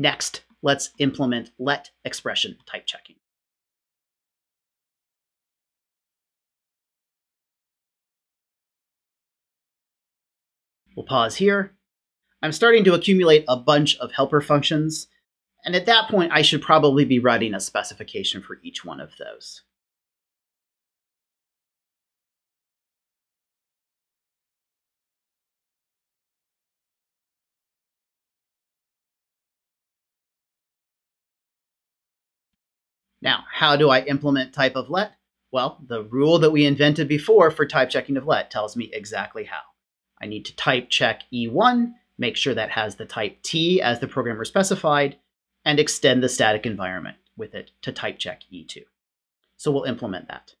Next, let's implement let expression type checking. We'll pause here. I'm starting to accumulate a bunch of helper functions, and at that point I should probably be writing a specification for each one of those. Now, how do I implement type of let? Well, the rule that we invented before for type checking of let tells me exactly how. I need to type check E1, make sure that has the type T as the programmer specified, and extend the static environment with it to type check E2. So we'll implement that.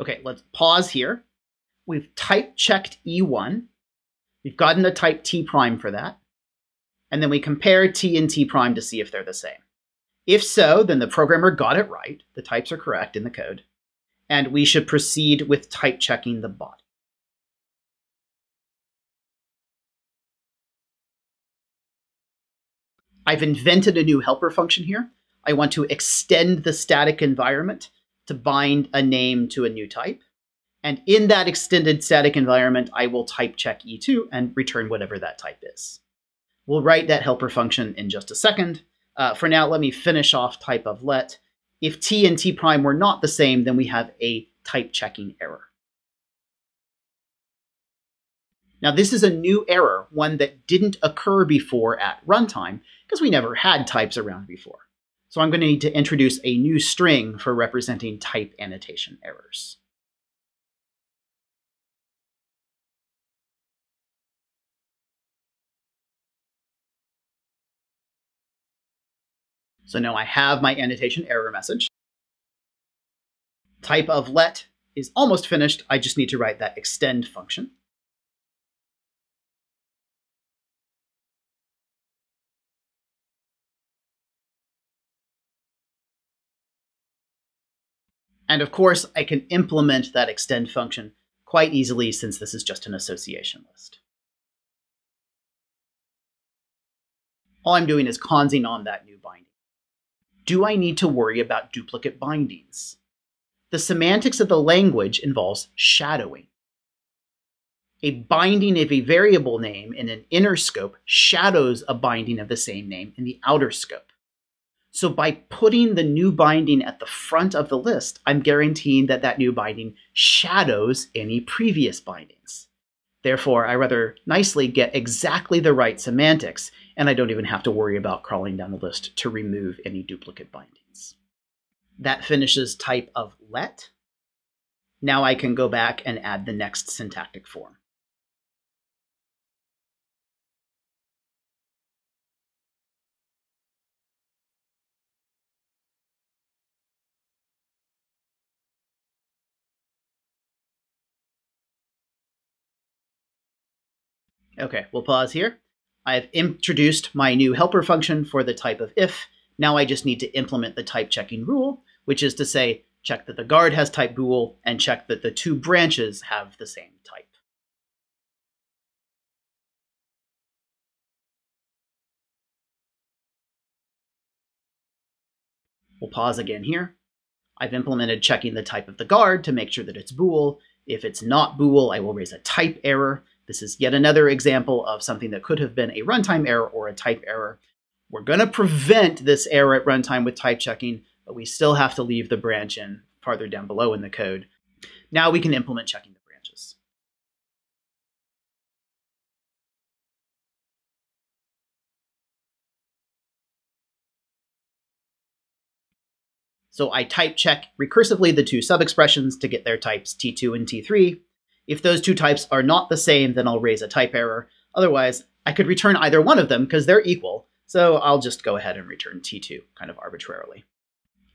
Okay, let's pause here. We've type checked E1, We've gotten a type t prime for that. And then we compare t and t prime to see if they're the same. If so, then the programmer got it right. The types are correct in the code. And we should proceed with type checking the body. I've invented a new helper function here. I want to extend the static environment to bind a name to a new type. And in that extended static environment, I will type check E2 and return whatever that type is. We'll write that helper function in just a second. Uh, for now, let me finish off type of let. If t and t prime were not the same, then we have a type checking error. Now, this is a new error, one that didn't occur before at runtime, because we never had types around before. So I'm going to need to introduce a new string for representing type annotation errors. So now I have my annotation error message. Type of let is almost finished. I just need to write that extend function. And of course, I can implement that extend function quite easily since this is just an association list. All I'm doing is consing on that new binding do I need to worry about duplicate bindings? The semantics of the language involves shadowing. A binding of a variable name in an inner scope shadows a binding of the same name in the outer scope. So by putting the new binding at the front of the list, I'm guaranteeing that that new binding shadows any previous bindings. Therefore, I rather nicely get exactly the right semantics, and I don't even have to worry about crawling down the list to remove any duplicate bindings. That finishes type of let. Now I can go back and add the next syntactic form. Okay, we'll pause here. I've introduced my new helper function for the type of if. Now I just need to implement the type checking rule, which is to say, check that the guard has type bool and check that the two branches have the same type. We'll pause again here. I've implemented checking the type of the guard to make sure that it's bool. If it's not bool, I will raise a type error. This is yet another example of something that could have been a runtime error or a type error. We're going to prevent this error at runtime with type checking, but we still have to leave the branch in farther down below in the code. Now we can implement checking the branches. So I type check recursively the two subexpressions to get their types T2 and T3. If those two types are not the same, then I'll raise a type error. Otherwise, I could return either one of them because they're equal. So I'll just go ahead and return T2 kind of arbitrarily.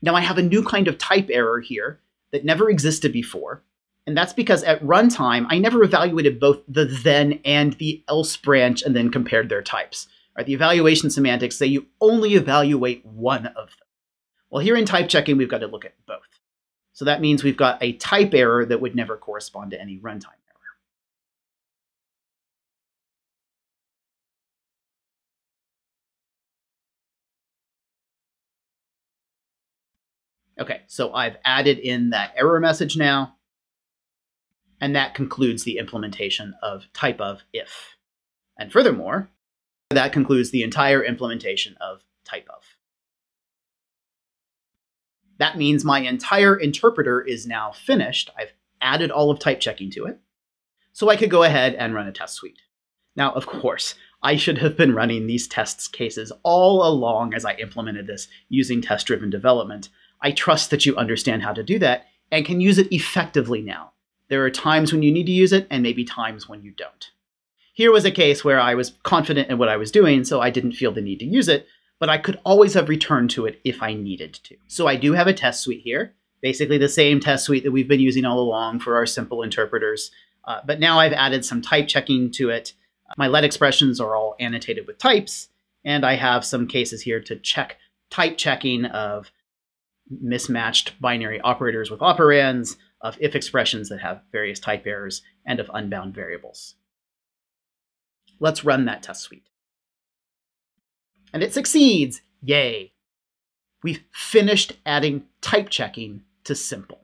Now I have a new kind of type error here that never existed before. And that's because at runtime, I never evaluated both the then and the else branch and then compared their types. Right? The evaluation semantics say you only evaluate one of them. Well, here in type checking, we've got to look at both. So that means we've got a type error that would never correspond to any runtime error. Okay, so I've added in that error message now, and that concludes the implementation of type of if. And furthermore, that concludes the entire implementation of type of. That means my entire interpreter is now finished. I've added all of type checking to it. So I could go ahead and run a test suite. Now, of course, I should have been running these tests cases all along as I implemented this using test driven development. I trust that you understand how to do that and can use it effectively now. There are times when you need to use it and maybe times when you don't. Here was a case where I was confident in what I was doing, so I didn't feel the need to use it, but I could always have returned to it if I needed to. So I do have a test suite here, basically the same test suite that we've been using all along for our simple interpreters. Uh, but now I've added some type checking to it. My let expressions are all annotated with types, and I have some cases here to check type checking of mismatched binary operators with operands, of if expressions that have various type errors, and of unbound variables. Let's run that test suite. And it succeeds! Yay! We've finished adding type checking to SimPL.